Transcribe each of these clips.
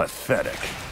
Pathetic.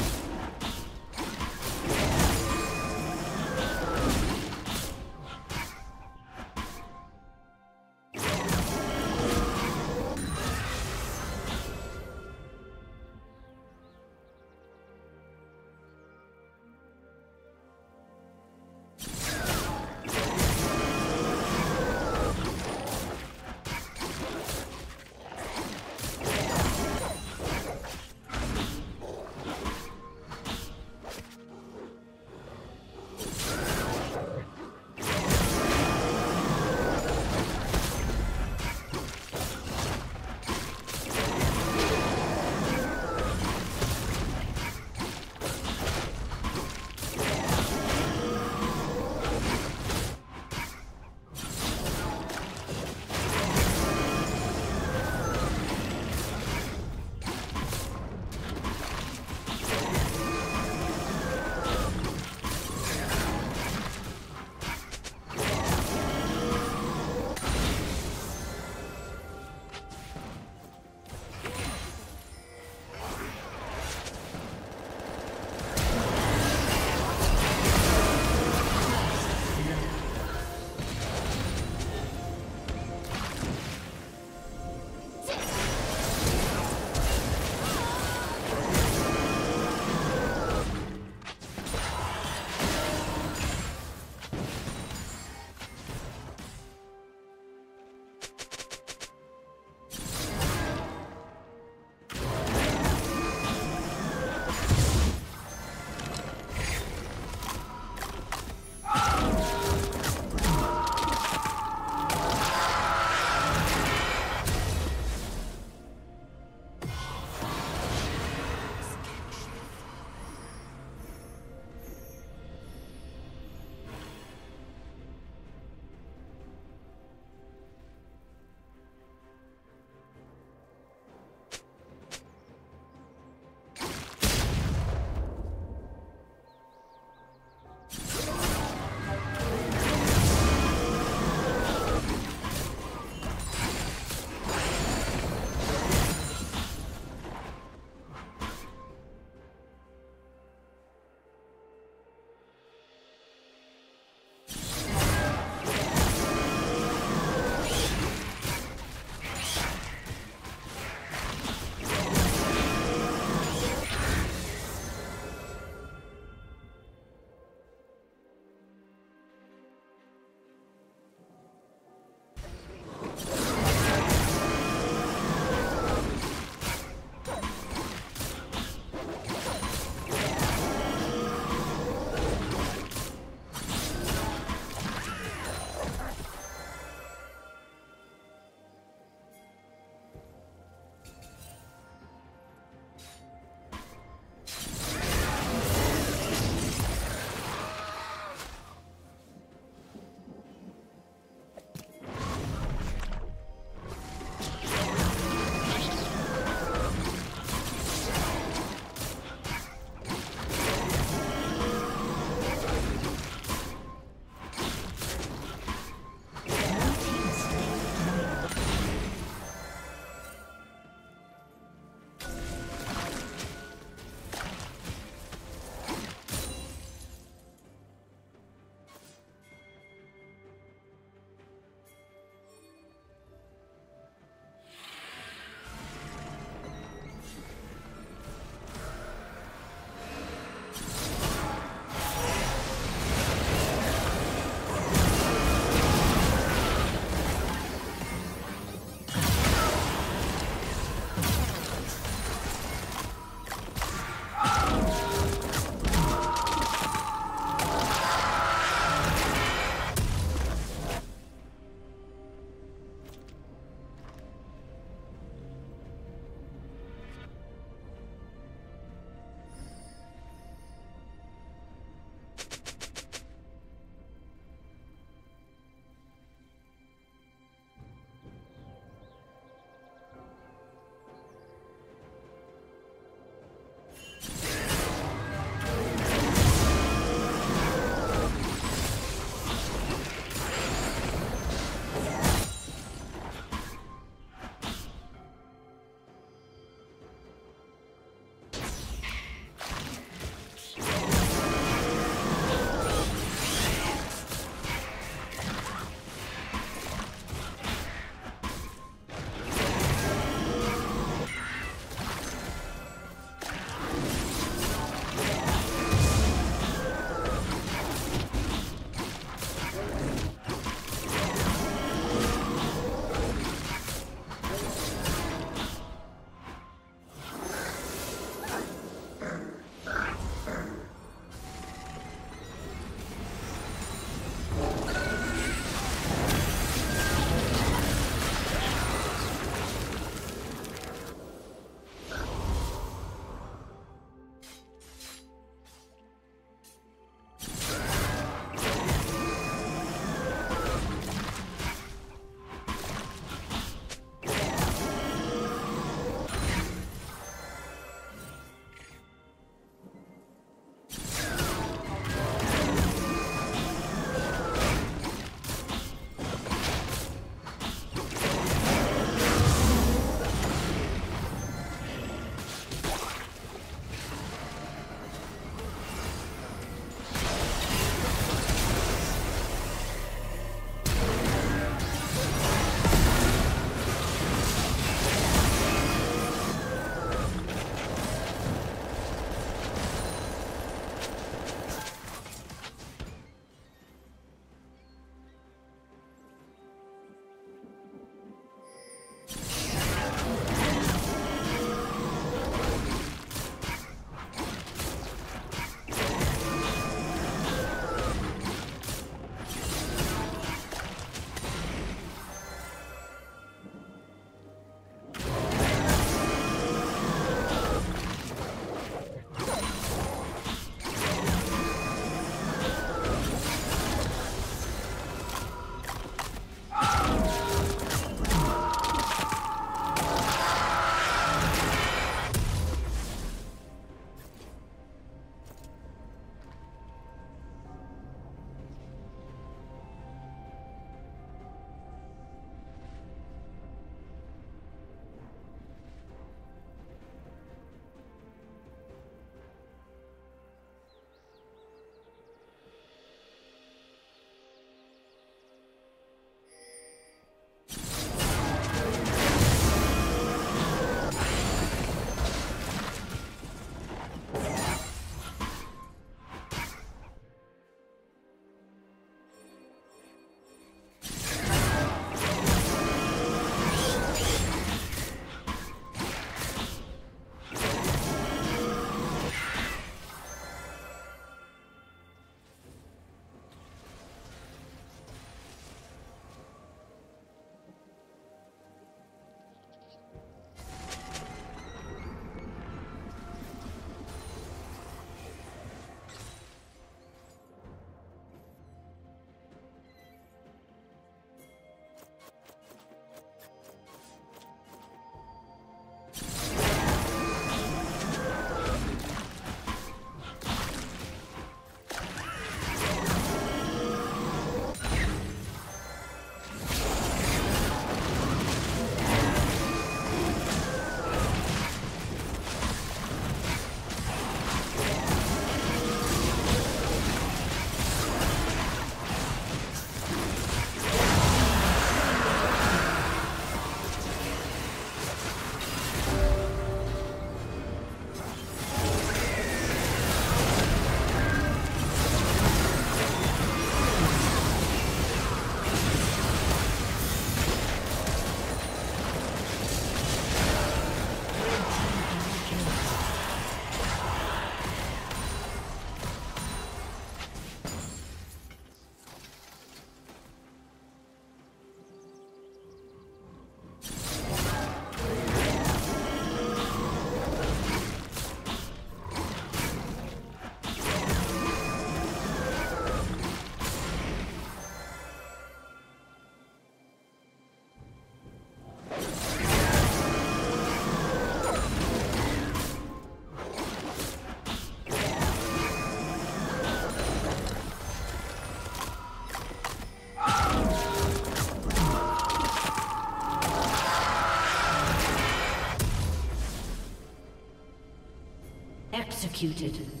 Executed.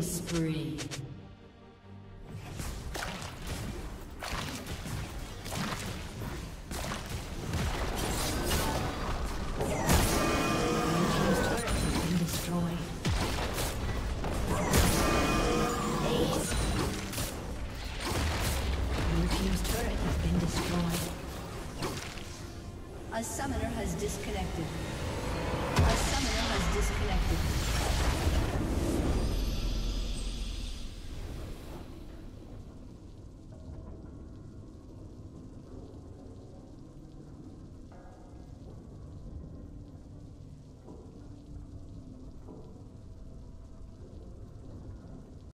Spree.